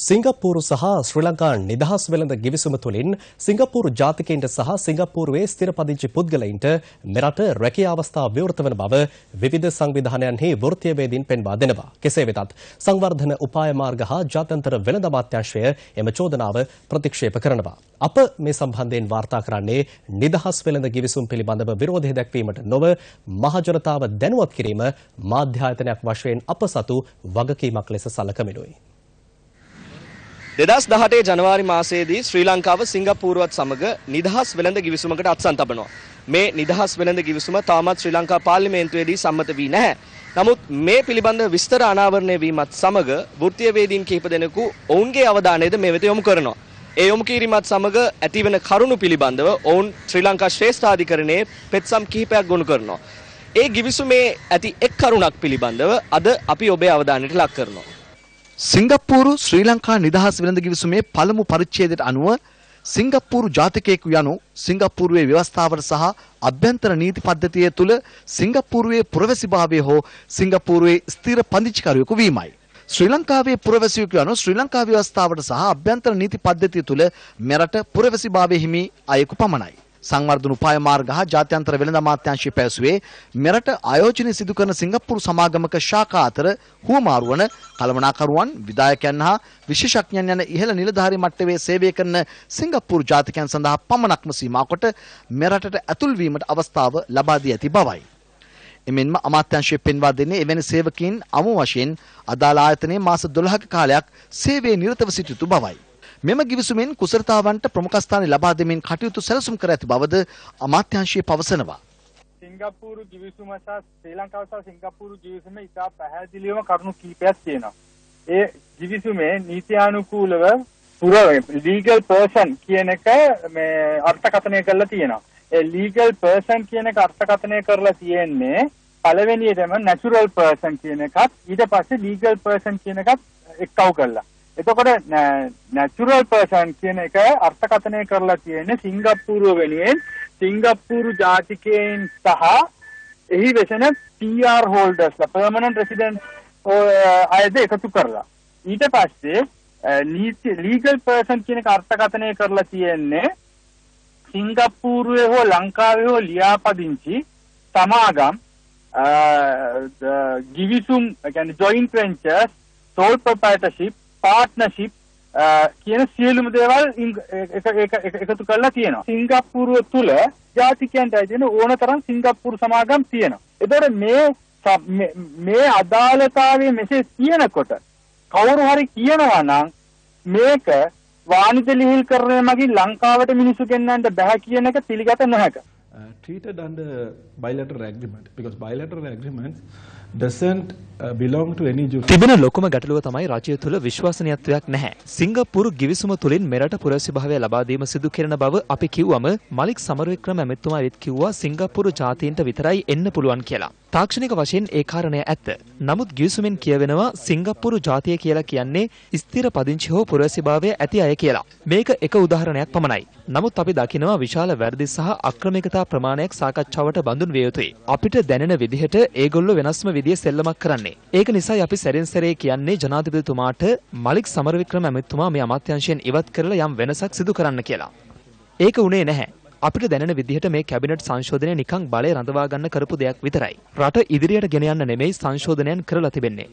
සිංගප්පූරු සහ ශ්‍රී ලංකා නිදහස් වෙළඳ ගිවිසුම තුළින් සිංගප්පූරු ජාතිකයින්ට සහ සිංගප්පූරුවේ ස්ථිරපදිංචි පුද්ගලයින්ට මෙරට රැකියා අවස්ථා විවෘත වන බව විවිධ සංවිධානයන්හි වෘත්තීයවේදීන් පෙන්වා දෙනවා. කෙසේ වෙතත් සංවර්ධන උපාය මාර්ග හා ජාත්‍යන්තර වෙළඳ අමාත්‍යාංශය එම චෝදනාව ප්‍රතික්ෂේප කරනවා. අප මේ සම්බන්ධයෙන් වාර්තා කරන්නේ නිදහස් වෙළඳ ගිවිසුම් පිළිබඳව විරෝධය දැක්වීමට නොව මහජනතාව දැනුවත් කිරීම මාධ්‍යායතනයක් වශයෙන් අප සතු වගකීමක් ලෙස සලකමිනුයි. දෙදස් දහටේ ජනවාරි මාසයේදී ශ්‍රී ලංකාව සිංගප්පූරුවත් සමග නිදහස් වෙළඳ ගිවිසුමකට අත්සන් තබනවා. මේ නිදහස් වෙළඳ ගිවිසුම තාමත් ශ්‍රී ලංකා පාර්ලිමේන්තුවේදී සම්මත වී නැහැ. නමුත් මේ පිළිබඳ විස්තර අනාවරණය වීමත් සමග වෘත්තීයවේදීන් කිහිප දෙනෙකු ඔවුන්ගේ අවධානයද මේ වෙත යොමු කරනවා. ඒ යොමු කිරීමත් සමග ඇතිවන කරුණු පිළිබඳව ඔවුන් ශ්‍රී ලංකා ශ්‍රේෂ්ඨාධිකරණයේ පෙත්සම් කිහිපයක් ගොනු කරනවා. ඒ ගිවිසුමේ ඇති එක් කරුණක් පිළිබඳව අද අපි ඔබේ අවධානයට ලක් කරනවා. සිංගප්පූරු ශ්‍රී ලංකා නිදහස් වෙළඳ ගිවිසුමේ පළමු පරිච්ඡේදයට අනුව සිංගප්පූරු ජාතිකයෙකු යනු සිංගප්පූරුවේ ව්‍යවස්ථාවට සහ අභ්‍යන්තර නීති පද්ධතිය තුළ සිංගප්පූරුවේ පුරවැසිභාවය හෝ සිංගප්පූරුවේ ස්ථිර පදිංචිකරුවෙකු වීමයි. ශ්‍රී ලංකාවේ පුරවැසියෙකු යනු ශ්‍රී ලංකා ව්‍යවස්ථාවට සහ අභ්‍යන්තර නීති පද්ධතිය තුළ මෙරට පුරවැසිභාවය හිමි අයෙකු පමණයි. සංවර්ධන උපාය මාර්ග හා ජාත්‍යන්තර වෙළඳ අමාත්‍යාංශය පැවසුවේ මෙරට ආයෝජනය සිදු කරන සිංගප්පූරු සමාගමක ශාඛා අතර හුවමාරු වන කළමනාකරුවන් විධායකයන් හා විශේෂඥයන් යන ඉහළ නිලධාරී මට්ටමේ සේවය කරන සිංගප්පූරු ජාතිකයන් සඳහා පමණක්ම සීමා කොට මෙරටට ඇතුල් වීමට අවස්ථාව ලබා දී ඇති බවයි. එමෙන්ම අමාත්‍යංශය පෙන්වා දෙන්නේ එවැනි සේවකීන් අමු වශයෙන් අදාළ ආයතනයේ මාස 12ක කාලයක් සේවයේ නිරතව සිටිය යුතු බවයි. මෙම ගිවිසුමෙන් කුසලතාවන්ට ප්‍රමුඛස්ථාන ලබා දෙමින් කටයුතු සැලසුම් කර ඇති බවද අමාත්‍යාංශය පවසනවා. සිංගප්පූරු ගිවිසුම සහ ශ්‍රී ලංකාව සහ සිංගප්පූරු ගිවිසුම ඉතා පැහැදිලිවම කරුණු කීපයක් තියෙනවා. ඒ ගිවිසුමේ නීතියානුකූලව පුර ලීගල් පර්සන් කියන එක මේ අර්ථකථනය කරලා තියෙනවා. ඒ ලීගල් පර්සන් කියන එක අර්ථකථනය කරලා තියෙන්නේ පළවෙනියටම නැචරල් පර්සන් කියන එකත් ඊට පස්සේ ලීගල් පර්සන් කියන එකත් එක්කව කරලා. එතකොට නැචරල් පර්සන් කියන එක අර්ථකථනය කරලා තියෙන්නේ සිංගප්පූරුව වෙනුවෙන්. සිංගප්පූරු ජාතිකයන් සහ එහි වෙසෙන PR හෝල්ඩර්ස්ලා පර්මනන්ට් රෙසිඩන්ට් අයද එකතු කරලා. ඊට පස්සේ නීති ලීගල් පර්සන් කියන එක අර්ථකථනය කරලා තියෙන්නේ සිංගප්පූරුවේ හෝ ලංකාවේ හෝ ලියාපදිංචි සමාගම් ගිවිසුම් කියන්නේ joint ventures sole proprietorship partnership uh, කියන සියලුම දේවල් එකතු කරලා තියෙනවා. සිංගප්පූරුව තුල ජාතිකයන්ට ඇදෙන ඕන තරම් සිංගප්පූරු සමාගම් තියෙනවා. එතකොට මේ මේ අදාළතාවයේ මෙසේ තියෙනකොට කවුරු හරි කියනවා නම් මේක වාණිජ ලිහිල්කරණය මගින් ලංකාවට මිනිස්සු ගෙන්නන්න බෑ කියන එක පිළිගත නොහැක. Uh, treated under bilateral agreement because bilateral agreements doesn't uh, belong to any jurisdiction. තිබෙන ලොකුම ගැටලුව තමයි රජය තුළ විශ්වාසනීයත්වයක් නැහැ. සිංගප්පූරු ගිවිසුම තුළින් මෙරට පුරවැසිභාවය ලබා දීම සිදු කෙරෙන බව අපි කිව්වම මලික් සමරවික්‍රම ඇමතුමා විත් කිව්වා සිංගප්පූරු ජාතීන්ට විතරයි එන්න පුළුවන් කියලා. තාක්ෂණික වශයෙන් ඒ කාරණය ඇත්ත. නමුත් ගිවිසුමෙන් කියවෙනවා සිංගප්පූරු ජාතිය කියලා කියන්නේ ස්ථිර පදිංචි හෝ පුරවැසිභාවය ඇති අය කියලා. මේක එක උදාහරණයක් පමණයි. නමුත් අපි දකිනවා විශාල වැරදි සහ අක්‍රමිකතා ප්‍රමාණයක් සාකච්ඡාවට බඳුන් විය යුතුයි. අපිට දැනෙන විදිහට ඒගොල්ලෝ වෙනස්ම විදිය සෙල්ලමක් කරන්නේ. ඒක නිසායි අපි සැරෙන් සැරේ කියන්නේ ජනාධිපතිතුමාට මලික් සමරවික්‍රම ඇමතුමා මේ අමාත්‍යාංශයෙන් ඉවත් කරලා යම් වෙනසක් සිදු කරන්න කියලා. ඒක උනේ නැහැ. අපිට දැනෙන විදිහට මේ කැබිනට් සංශෝධනය නිකං බලය රඳවා ගන්න කරපු දෙයක් විතරයි. රට ඉදිරියට ගෙන යන්න නෙමෙයි සංශෝධනයන් කරලා තිබෙන්නේ.